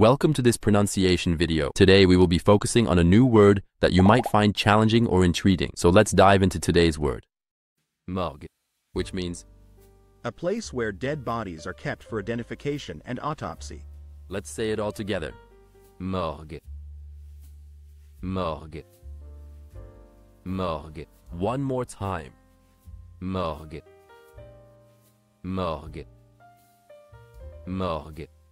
Welcome to this pronunciation video. Today we will be focusing on a new word that you might find challenging or intriguing. So let's dive into today's word. Morgue, which means, A place where dead bodies are kept for identification and autopsy. let's say it all together. Morgue. Morgue. Morgue. One more time. Morgue. Morgue. Morgue.